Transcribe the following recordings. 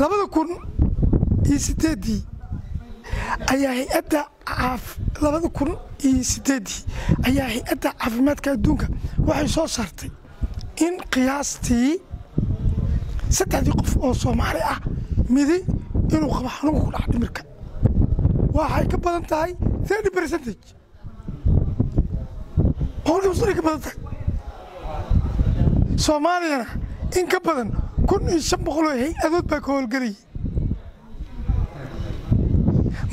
labada kun iyo sideeddii ayaa hay'adda labada kun iyo sideeddii ayaa hay'adda caafimaadka adduunka. Waxay soo saartay in qiyaastii saddexdii qof oo soomaali ah midi inuu qabo xanuunka ku dhaca dhimirka. Waxay ka badan tahay thirty percentage. Boqolkiiba soddon ka badan tahay. Soomaaliyana in ka badan kun iyo shan boqol oo hay'adood baa ka howlgelayay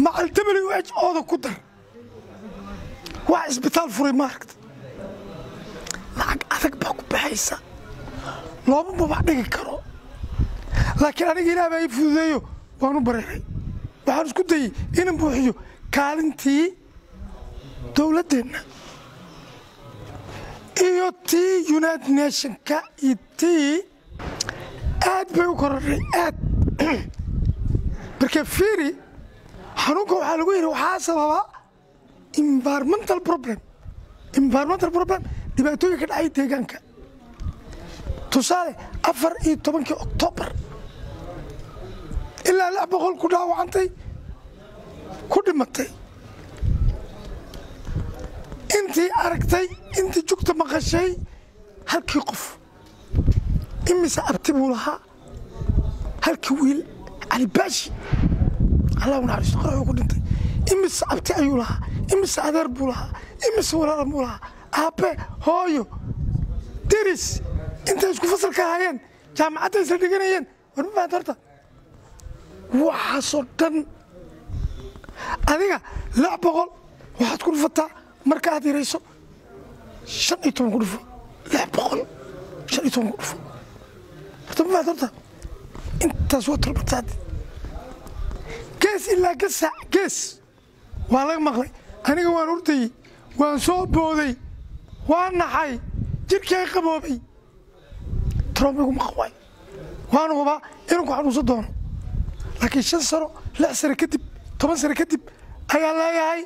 macal w h ooda ku dar. Waa isbitaal furay maaragta lacag adag baa ku baxaysa. Looma babac dhigi karo. Laakiin aniga ilaah baa ii fududeeyo waan u bareeray waxaan isku dayey inan buuxiyo kaalintii dowladdeenna iyo tii united nationka iyo tii bay u korodhay aad marka fiiri xanuunka waxaa lagu yidhi waxaa sababa environmental problem. Environmental problem dhibaatooyinka dhacay deegaanka. Tusaale afar iyo tobankii oktoobar ilaa lix boqol ku dhaawacantay ku dhimatay. Intii aragtay intii jugta maqashay halkii qof. Imise abti buu lahaa halkii wiil cali baashi allah u naxariisto qaraxuu ku dhintay. Imise abti ayuu lahaa? Imise adeer buu lahaa? Imise walaal buu lahaa? Aabe hooyo. Deris intay isku fasalka ahaayeen jaamacadda isla dhiganayeen war ma horta. Waxaasoo dhan adiga lix boqol waxaad ku dhufataa marka aad yarayso shan iyo toban ku dhufo lix boqol shan iyo toban ku dhufo horta ma horta intaas waa tolbataadi gees ilaa gasac gees. Waa laga maqlay. Aniga waan hurdayey waan soo booday waan naxay jirkay qaboobay. Trump igu maqwaay waana hubaa inuu ku xanuunsan doono. Laakiin shan sano lix sano kadib toban sano kadib ayaa leeyahay.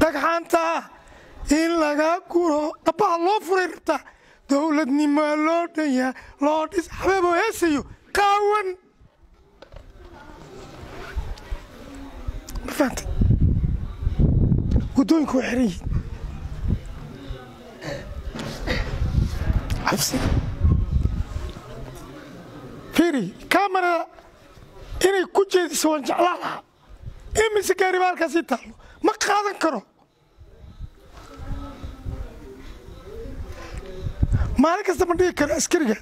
Dhagxaanta in laga guro dhabbaha loo furay rabtaa dowladnimaa loo dhanyaa loo dhis xabeeboo heesayo qaawan ma fahamtay waddooyinku waa xiran yihiin. Cabsi. Fiiri kamarada inay ku jeediso waan jeclaan lahaa. Imise gaariba halkaasii taallo. Ma qaadan karo maalin kasta ma dhigi karo askariga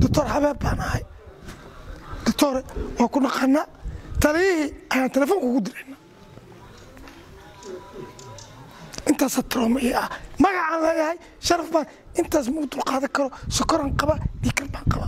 doctor xabeeb baan ahay. Doctore waa ku naqaanaa? Taliyihii ayaan telefoonka ugu dirayna. Intaasaa trooma ii ah. Magacaan leeyahay sharaf baan intaas ma u dulqaadan karo. Sokoran qaba dhiikan baan qaba